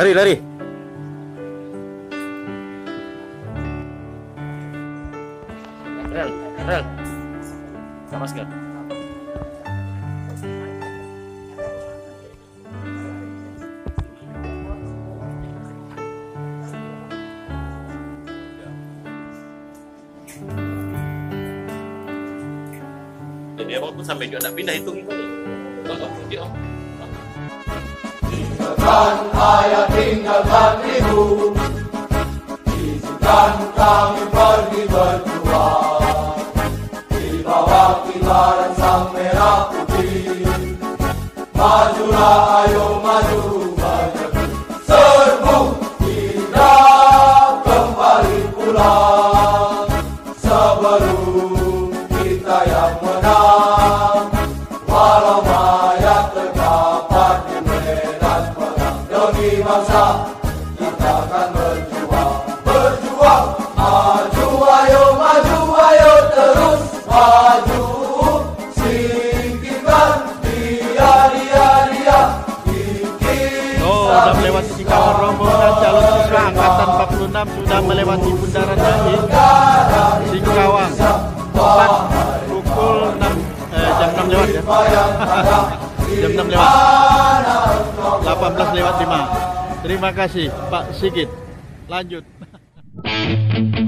lari lari. Rel rel. Sama masker jadi apa sampai dia pindah hitung itu Tinggalkan ayah, tinggalkan ibu Izinkan kami pergi berjuang Di bawah kibaran sang merah putih Majulah ayo maju sudah melewati Singkawang rombongan calon siswa angkatan 46 sudah melewati bundaran HI. Singkawang tepat pukul 6 eh, jam 6 lewat ya. Jam 6 lewat. 18 lewat 5 terima kasih Pak Sigit. Lanjut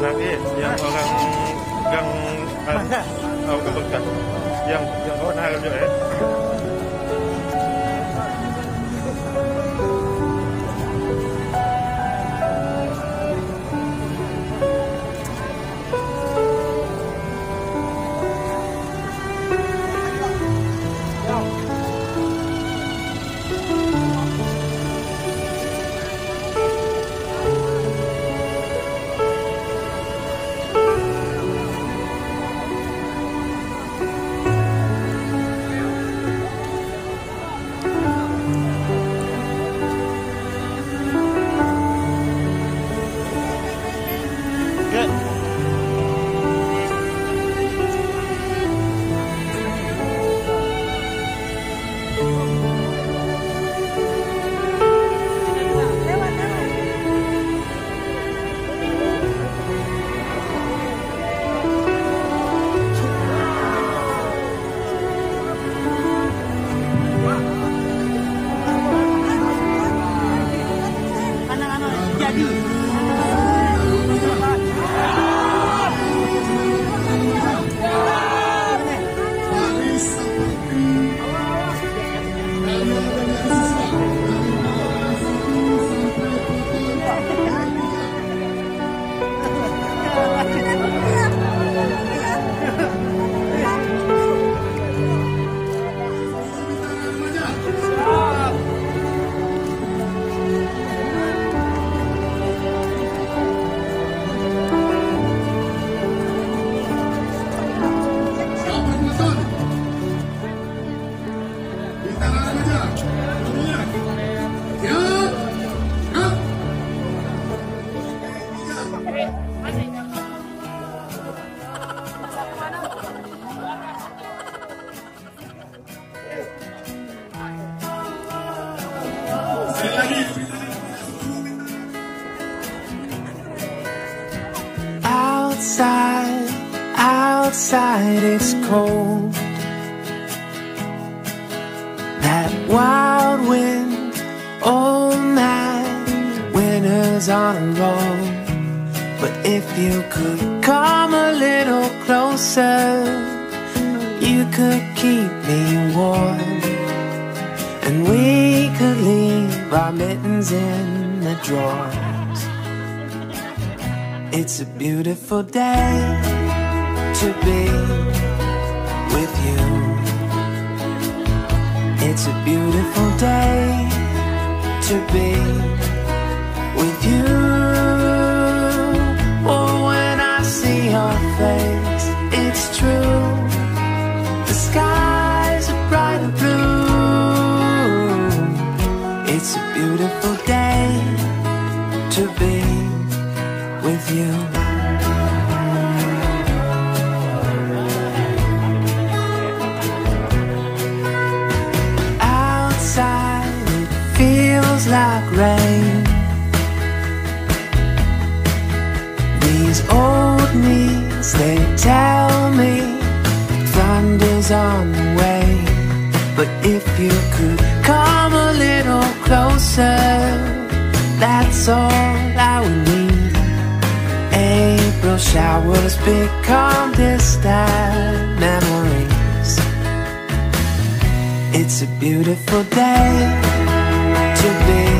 lagi yang orang gang uh, oh, yang yang orang juga ya Outside, outside it's cold. Wild wind, oh man, winter's on a roll. But if you could come a little closer, you could keep me warm. And we could leave our mittens in the drawers. It's a beautiful day to be It's a beautiful day to be with you. Oh, when I see your face, it's true. The skies are bright and blue. It's a beautiful These old knees, they tell me thunder's on the way. But if you could come a little closer, that's all I would need. April showers become distant memories. It's a beautiful day to be